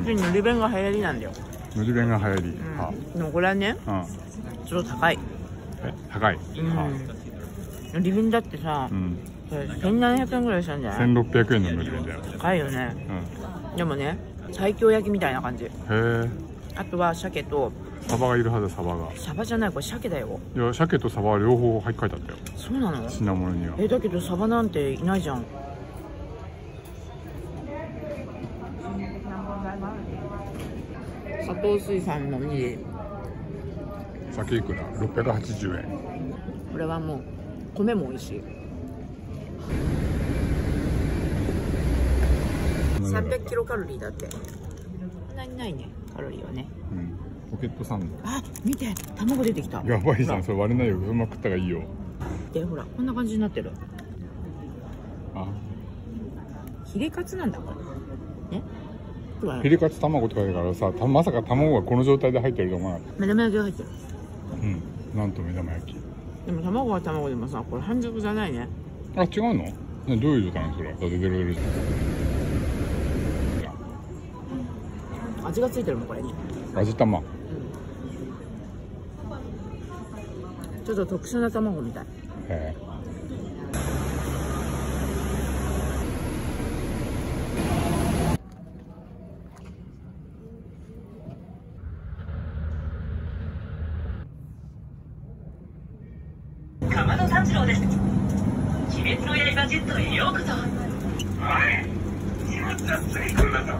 最近のり弁が流行りなんだよ、のり弁が流行り、うん。はでもこれはねあ、ちょっと高いね高い、うん、リビンだってさ、うん、1700円ぐらいしたんじゃない？1600円のリビンだよ。高いよね、うん、でもね最強焼きみたいな感じ。へえ。あとは鮭とサバがいるはずサバが。サバじゃないこれ鮭だよ。いや鮭とサバは両方入って書いてよ。そうなの？品物には。えだけどサバなんていないじゃん。佐藤水産のみ。酒いくら？680円。これはもう米も美味しい。300キロカロリーだって。そんなにないね。カロリーはね。うん。ポケットサンド。あ見て。卵出てきた。やばいじゃん。それ割れないよ。うまくったがいいよ。でほらこんな感じになってる。あ？ヒレカツなんだこれ。ね？ヒレカツ卵って書いてあるからさまさか卵がこの状態で入ってると思わなかった。目玉焼きが入ってる。うん。なんと目玉焼き。でも卵は卵でもさこれ半熟じゃないね。あ違うの？ねどういう状態なのそれだってデロデロじゃん味がついてるもんこれに。味玉。ちょっと特殊な卵みたい。へ鎌炭治郎です鬼滅の？刃 Z へようこそはい。荷物は吸い。込んだぞ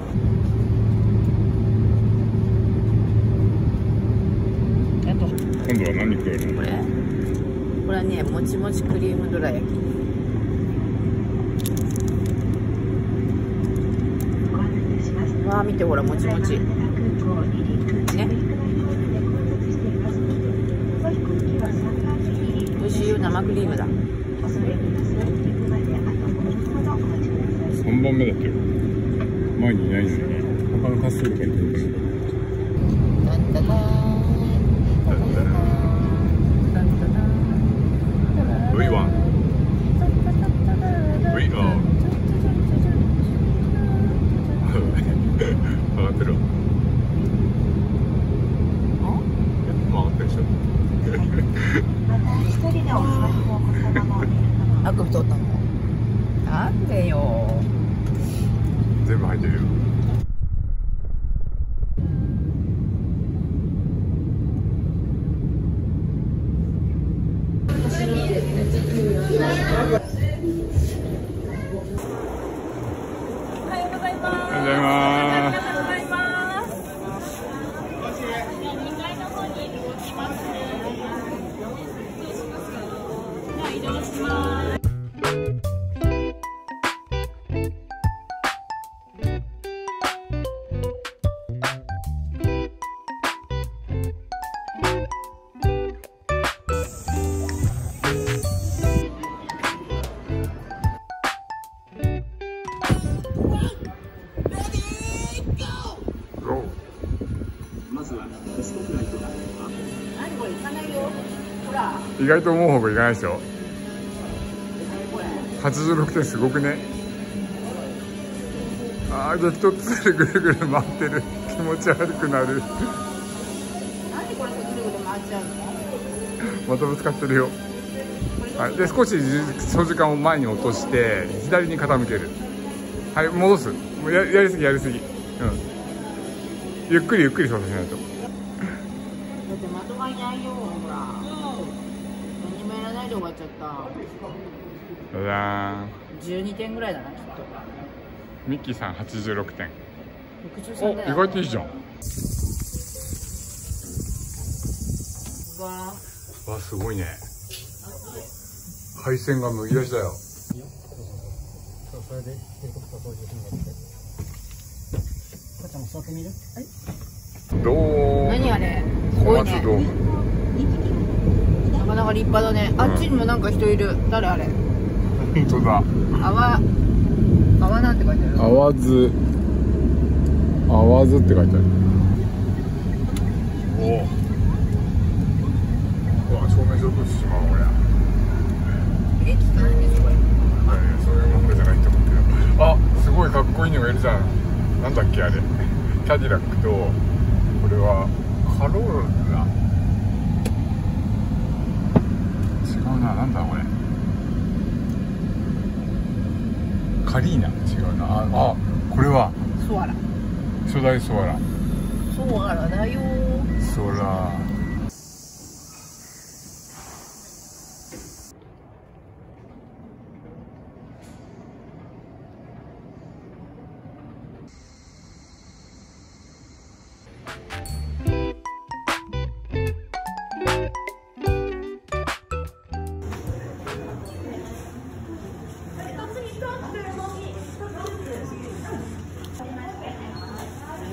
今度は何食えるの？これこれはねもちもちクリームどら焼きわあ見てほらもちもちね美味しいよ生クリームだ。3番目だってよ前にいないのに他の滑走路から行ってるタンタタン do. 意外と思うほどいかないですよ86点すごくね。ああ激突するぐるぐる回ってる。気持ち悪くなる。なんでこれぐるぐる回っちゃうの？またぶつかってるよ、はい、で少し操縦桿を前に落として左に傾ける。はい戻す。ややりすぎやりすぎ。うん。ゆっくりゆっくり操作しないとだってまとまりないよほら何もやらないで終わっちゃった。じゃじゃ12点ぐらいだなきっと。ミッキーさん86点。お63だよ。意外といいじゃん。うわわすごいね。配線がむき出しだよ。それでヘリコプター操縦するんだって。母ちゃんも座ってみる？どう何あれ？小松ドームなか立派だね。あっちにもなんか人いる。誰あれ？本当だ。泡泡なんて書いてある？淡津淡津って書いてある。お。おうわ証明書としまうこりゃえ聞かないんでしょこれはいそういう問題じゃないと思うけどあすごいかっこいいのがいるじゃん。なんだっけあれ。キャディラックとこれはカローラ違うななんだこれ。カリーナ？違うな。ああこれは。ソアラ。初代ソアラ。ソアラだよソラ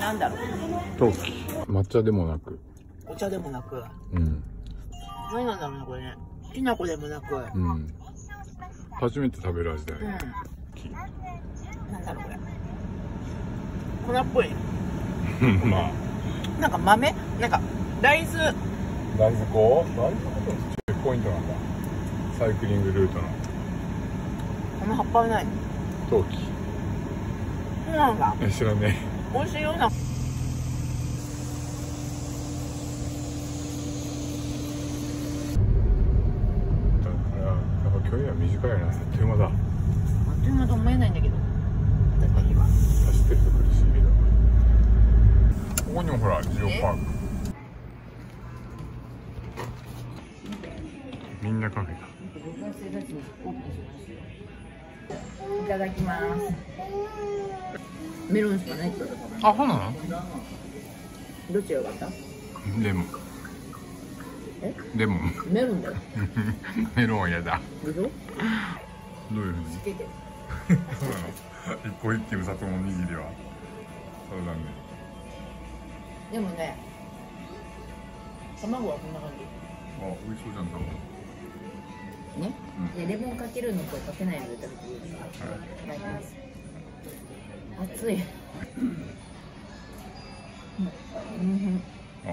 なんだろう。陶器。抹茶でもなく。お茶でもなく。うん。何なんだろうねこれ。ねきな粉でもなく。うん。初めて食べる味だようね、んなんだろうこれ。粉っぽい。まあ。なんか豆？なんか大豆？大豆粉？大豆粉とチェックポイントなんだ。サイクリングルートの。この葉っぱはない。陶器。そうなんだ。え知らね美味しいような。えだからやっぱ距離は短いなあっという間だ。あっという間と思えないんだけど。私は。走ってると苦しいけどここにもほらジオパーク。みんなカフェだ。いただきますメロンしかないあそうなの？どっちがよかった？レモン。え？レモン。メロンだよ。メロンは嫌だ。でしょ？どういうふうに？つけてそうなの一個一気の砂糖のおにぎりは。そうだね。でもね卵はこんな感あ美味しそうじゃん多分じね、うん。でレモンかけるのとかけないので食べていいですか？はい。いただきます熱い。うん。あ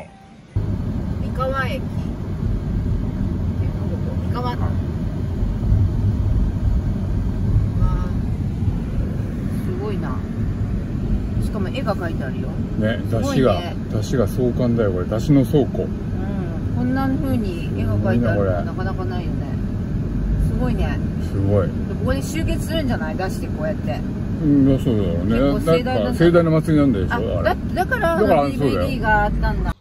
三河駅。三河。すごいな。しかも絵が描いてあるよ。ねすごいね。出汁が出汁が壮観だよこれ。出汁の倉庫。うん。こんな風に絵が描いてあるのなかなかないよね。すごいね。すごい。でここで集結するんじゃない？出してこうやってうん。そうだろうねだ。か盛大な祭りなんでしあょあだれだからだから DVD があったんだ。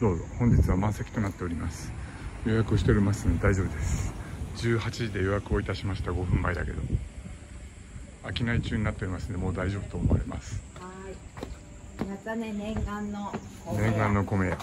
どうぞ。本日は満席となっております。予約をしておりますので大丈夫です。18時で予約をいたしました。5分前だけど。商い中になっておりますのでもう大丈夫と思われますったね念願の念願の米屋